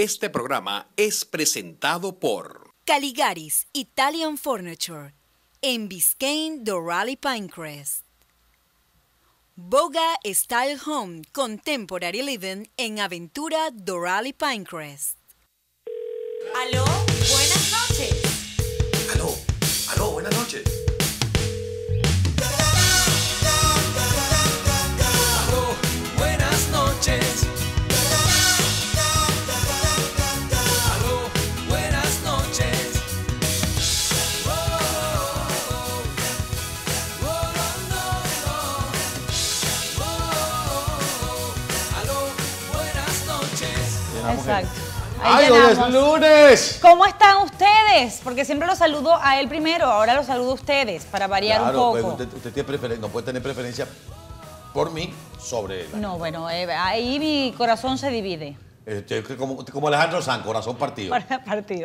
Este programa es presentado por Caligaris Italian Furniture en Biscayne Doral Pinecrest. Boga Style Home Contemporary Living en Aventura Doral Pinecrest. Aló, buenas noches. Aló, aló, buenas noches. Exacto. Ahí ¡Ay, hoy es lunes! ¿Cómo están ustedes? Porque siempre los saludo a él primero, ahora los saludo a ustedes, para variar Claro, un pues, poco. usted, usted tiene preferen- no puede tener preferencia por mí sobre él. No, bueno, eh, ahí mi corazón se divide. Este, como, como Alejandro San, corazón partido.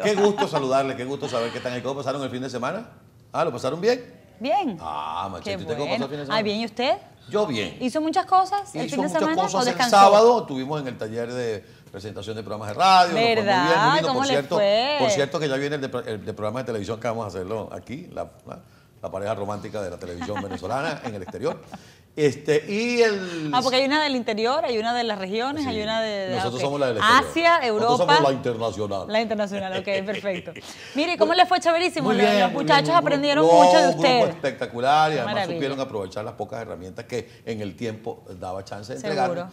Qué gusto saludarle, qué gusto saber que están ahí. ¿Cómo pasaron el fin de semana? Ah, ¿lo pasaron bien? Bien. Ah, machete, ¿usted cómo pasó el fin de bueno. semana? Ah, bien, ¿y usted? Yo bien. ¿Hizo muchas cosas el Hizo fin de muchas semana cosas o el descansó? sábado, estuvimos en el taller de presentación de programas de radio. nos fue muy ¿Verdad? bien, muy lindo. ¿Cómo por le cierto, fue? Por cierto que ya viene el de, el de programa de televisión que vamos a hacerlo aquí, la, la- la pareja romántica de la televisión venezolana en el exterior. Este, y el... Ah, porque hay una del interior, hay una de las regiones, Sí, hay una de... de- Nosotros ok. somos la del exterior. Asia, Europa. Nosotros somos la internacional. La internacional, ok, perfecto. Mire, ¿cómo le fue chéverísimo? Muy Los- bien, Los muy muchachos bien, aprendieron mucho de no, Un espectacular y además maravilla. supieron aprovechar las pocas herramientas que en el tiempo daba chance de Seguro. entregar.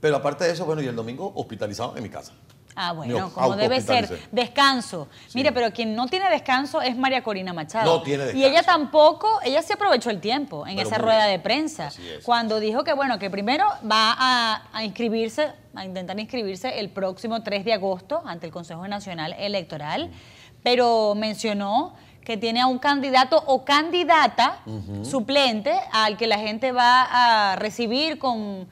Pero aparte de eso, bueno, y el domingo hospitalizado en mi casa. Ah, bueno, como debe ser. Descanso. Mire, pero quien no tiene descanso es María Corina Machado. No tiene Y descanso. ella tampoco, ella sí aprovechó el tiempo en Pero esa rueda bien. de prensa. Así es. Cuando dijo que, bueno, que primero va a, a inscribirse, a intentar inscribirse el próximo 3 de agosto ante el Consejo Nacional Electoral, pero mencionó que tiene a un candidato o candidata suplente al que la gente va a recibir con,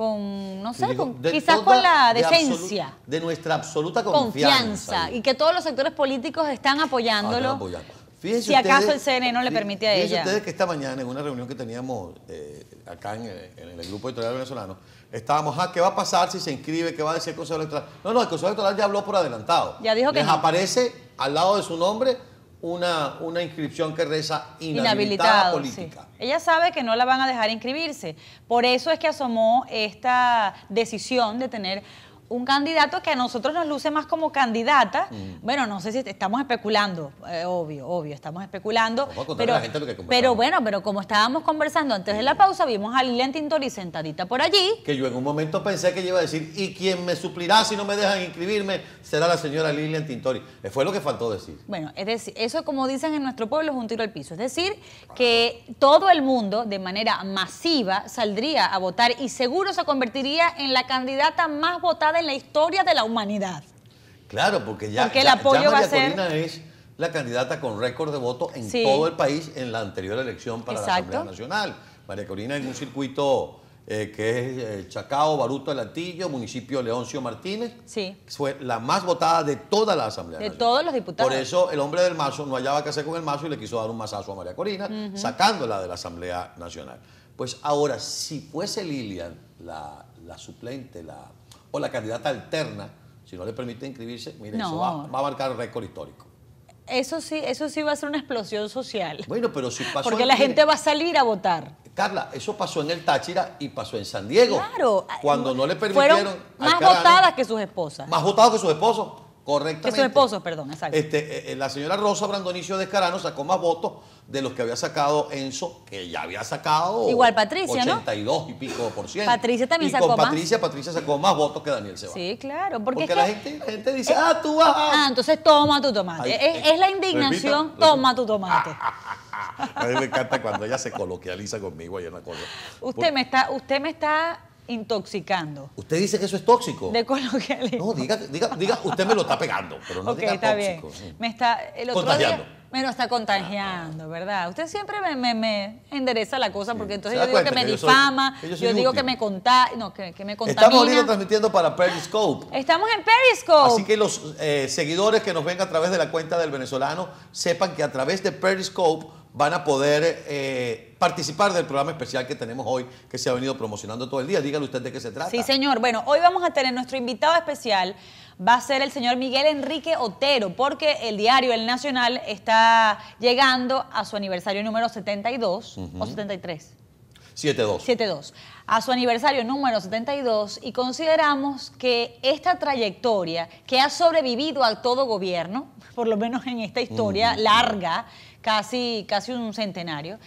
con no sé, digo, con- quizás toda- con la de decencia De nuestra absoluta confianza. confianza y que todos los sectores políticos están Ah, apoyándolo. están apoyando. Fíjense si acaso el CNE no le permite a ella. ustedes que esta mañana en una reunión que teníamos eh, acá en, el- en el grupo editorial venezolano, estábamos, ah, ¿qué va a pasar si se inscribe? ¿Qué va a decir el Consejo Electoral? No, no, el Consejo Electoral ya habló por adelantado. Ya dijo que Les no. aparece al lado de su nombre una, una inscripción que reza inhabilitada política. sí. Ella sabe que no la van a dejar inscribirse. Por eso es que asomó esta decisión de tener un candidato que a nosotros nos luce más como candidata. Mm. Bueno, no sé si estamos especulando, eh, obvio, obvio, estamos especulando. Vamos a contarle Pero, a la gente lo que pero bueno, pero como estábamos conversando antes de la pausa, vimos a Lilian Tintori sentadita por allí. Que yo en un momento pensé que iba a decir, y quien me suplirá si no me dejan inscribirme será la señora Lilian Tintori. Eh, Fue lo que faltó decir. Bueno, es decir, eso como dicen en nuestro pueblo es un tiro al piso. Es decir, que todo el mundo de manera masiva saldría a votar y seguro se convertiría en la candidata más votada en la historia de la humanidad. Claro, porque ya, Porque el ya- apoyo ya va a María ser- Corina es la candidata con récord de voto en Sí. todo el país en la anterior elección para Exacto. la Asamblea Nacional. María Corina en un circuito eh, que es eh, Chacao, Baruto, El Altillo, municipio Leoncio Martínez. Sí. Fue la más votada de toda la Asamblea De Nacional. todos los diputados. Por eso el hombre del mazo no hallaba qué hacer con el mazo y le quiso dar un mazazo a María Corina, sacándola de la Asamblea Nacional. Pues ahora, si fuese Lilian la, la suplente la, o la candidata alterna, si no le permite inscribirse, mire, No. eso va, va a marcar récord histórico. Eso sí, eso sí va a ser una explosión social. Bueno, pero si pasó... Porque en- la gente va a salir a votar. Carla, eso pasó en el Táchira y pasó en San Diego. Claro. Cuando no le permitieron... Fueron más votadas que sus esposas. Más votados que sus esposos, correctamente. Que esposos, perdón, exacto. Este, eh, la señora Rosa Brandonicio de Escarano sacó más votos de los que había sacado Enzo, que ya había sacado Igual Patricia, ¿no? 82 y pico por ciento. Patricia también y sacó con más. Patricia, Patricia sacó más votos que Daniel Ceballos. Sí, claro. Porque, Porque, es la, que- gente, la gente dice, ah, tú vas. Ah, entonces toma tu tomate. Ay, es, eh, es la indignación, repita, toma tu tomate. A mí me encanta cuando ella se coloquializa conmigo ahí en la cosa. Usted me está, usted me está intoxicando Usted dice que eso es tóxico. de coloquialismo. No, diga, diga, diga, usted me lo está pegando, pero no ok, diga está tóxico. bien. Me está, el otro Contagiando. día me lo está contagiando, ¿verdad? Usted siempre me, me- me endereza la cosa porque entonces ¿Se yo digo que me que yo soy- difama, que yo digo que me conta, no, que, que me Estamos ahorita contamina. transmitiendo para Periscope. Estamos en Periscope. Así que los eh, seguidores que nos ven a través de la cuenta del venezolano sepan que a través de Periscope van a poder eh, participar del programa especial que tenemos hoy, que se ha venido promocionando todo el día. Dígale usted de qué se trata. Sí, señor. Bueno, hoy vamos a tener nuestro invitado especial va a ser el señor Miguel Enrique Otero, porque el diario El Nacional está llegando a su aniversario número 72 o 73. 7-2. 72, a su aniversario número 72 y consideramos que esta trayectoria que ha sobrevivido a todo gobierno, por lo menos en esta historia larga, casi, casi un centenario,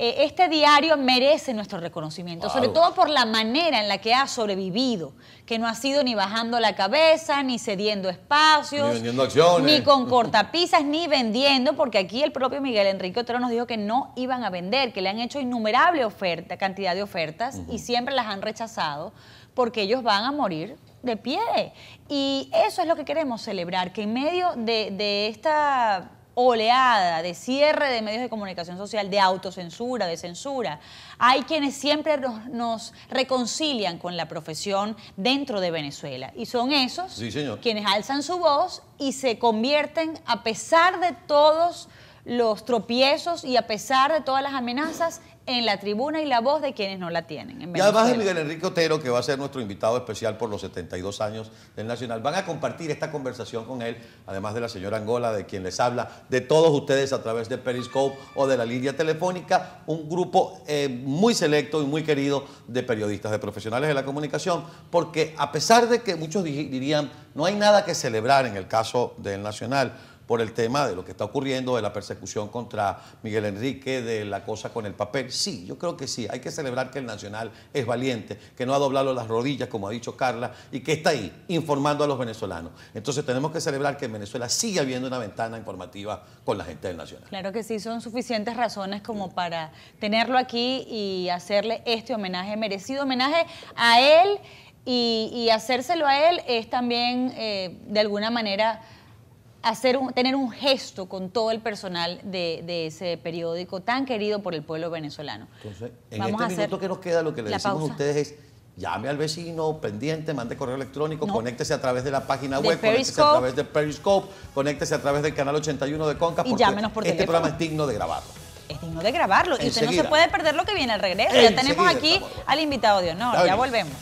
eh, este diario merece nuestro reconocimiento, Claro. sobre todo por la manera en la que ha sobrevivido, que no ha sido ni bajando la cabeza, ni cediendo espacios, Ni vendiendo acciones. ni con cortapisas, ni vendiendo, porque aquí el propio Miguel Enrique Otero nos dijo que no iban a vender, que le han hecho innumerable oferta, cantidad de ofertas y siempre las han rechazado porque ellos van a morir de pie. Y eso es lo que queremos celebrar, que en medio de, de esta oleada de cierre de medios de comunicación social, de autocensura, de censura. Hay quienes siempre nos, nos reconcilian con la profesión dentro de Venezuela. Y son esos Sí, quienes alzan su voz y se convierten, a pesar de todos los tropiezos y a pesar de todas las amenazas, en la tribuna y la voz de quienes no la tienen. en Y además de. Miguel Enrique Otero, que va a ser nuestro invitado especial por los 72 años del Nacional, van a compartir esta conversación con él, además de la señora Angola, de quien les habla, de todos ustedes a través de Periscope o de la línea telefónica, un grupo eh, muy selecto y muy querido de periodistas, de profesionales de la comunicación, porque a pesar de que muchos di- dirían, no hay nada que celebrar en el caso del Nacional, por el tema de lo que está ocurriendo, de la persecución contra Miguel Enrique, de la cosa con el papel. Sí, yo creo que sí. Hay que celebrar que el Nacional es valiente, que no ha doblado las rodillas, como ha dicho Carla, y que está ahí informando a los venezolanos. Entonces tenemos que celebrar que en Venezuela sigue habiendo una ventana informativa con la gente del Nacional. Claro que sí, son suficientes razones como para tenerlo aquí y hacerle este homenaje, merecido homenaje a él y, hacérselo a él es también eh, de alguna manera hacer un- tener un gesto con todo el personal de, de ese periódico tan querido por el pueblo venezolano. Entonces, en Vamos a este hacer minuto que nos queda, lo que le decimos pausa. a ustedes es llame al vecino, pendiente, mande correo electrónico, No. conéctese a través de la página web, conéctese a través de Periscope, conéctese a través del canal 81 de Conca, Y porque llámenos por este programa es digno de grabarlo. Es digno de grabarlo y usted no se puede perder lo que viene al regreso. Enseguida ya tenemos aquí estamos. al invitado de honor. Ya volvemos.